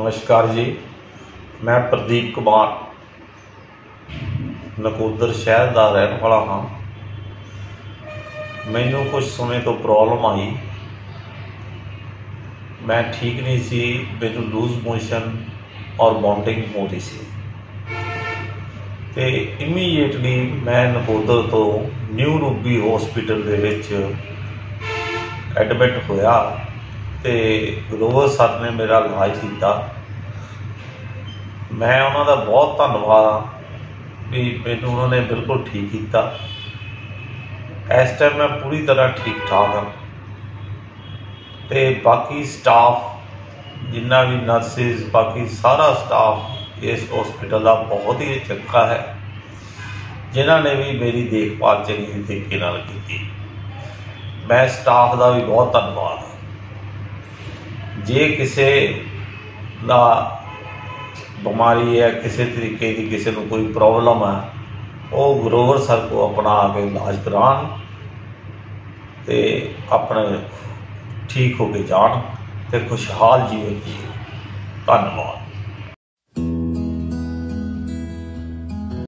ਨਮਸਕਾਰ ਜੀ। ਮੈਂ ਪ੍ਰਦੀਪ ਕੁਮਾਰ, ਨਕੋਦਰ ਸ਼ਹਿਰ ਦਾ ਰਹਿਣ ਵਾਲਾ ਹਾਂ। ਮੈਨੂੰ ਕੁਝ ਸਮੇਂ ਤੋਂ ਪ੍ਰੋਬਲਮ ਆਈ। ਮੈਂ ਠੀਕ ਨਹੀਂ ਸੀ, ਮੈਨੂੰ ਲੂਜ਼ ਮੋਸ਼ਨ ਔਰ ਬੌਂਡਿੰਗ ਹੋ ਰਹੀ ਸੀ। ਤੇ ਇਮੀਡੀਏਟਲੀ ਮੈਂ ਨਕੋਦਰ ਤੋਂ ਨਿਊ ਰੂਬੀ ਹਸਪੀਟਲ ਦੇ ਵਿੱਚ ਐਡਮਿਟ ਹੋਇਆ। ਤੇ ਗਲੋਬਲ ਸਰ ਨੇ ਮੇਰਾ ਇਲਾਜ ਕੀਤਾ। ਮੈਂ ਉਹਨਾਂ ਦਾ ਬਹੁਤ ਧੰਨਵਾਦ ਹਾਂ ਵੀ ਮੈਨੂੰ ਉਹਨਾਂ ਨੇ ਬਿਲਕੁਲ ਠੀਕ ਕੀਤਾ। ਇਸ ਟਾਈਮ ਮੈਂ ਪੂਰੀ ਤਰ੍ਹਾਂ ਠੀਕ ਠਾਕ ਹਾਂ। ਤੇ ਬਾਕੀ ਸਟਾਫ ਜਿੰਨਾ ਵੀ ਨਰਸਿਸ ਬਾਕੀ ਸਾਰਾ ਸਟਾਫ ਇਸ ਹਸਪੀਟਲ ਦਾ ਬਹੁਤ ਹੀ ਚੰਗਾ ਹੈ। ਜਿਨ੍ਹਾਂ ਨੇ ਵੀ ਮੇਰੀ ਦੇਖਭਾਲ ਚੰਗੀ ਤਰੀਕੇ ਨਾਲ ਕੀਤੀ। ਮੈਂ ਸਟਾਫ ਦਾ ਵੀ ਬਹੁਤ ਧੰਨਵਾਦ ਜੇ ਕਿਸੇ ਦਾ ਬਿਮਾਰੀ ਹੈ, ਕਿਸੇ ਤਰੀਕੇ ਦੀ ਕਿਸੇ ਨੂੰ ਕੋਈ ਪ੍ਰੋਬਲਮ ਹੈ, ਉਹ ਗਰੋਵਰ ਸਰ ਕੋ ਆਪਣਾ ਆ ਕੇ ਇਲਾਜ ਕਰਾਉਣ ਤੇ ਆਪਣੇ ਠੀਕ ਹੋ ਕੇ ਜਾਣ ਤੇ ਖੁਸ਼ਹਾਲ ਜੀਵਨ ਜੀਣ ਧੰਨਵਾਦ।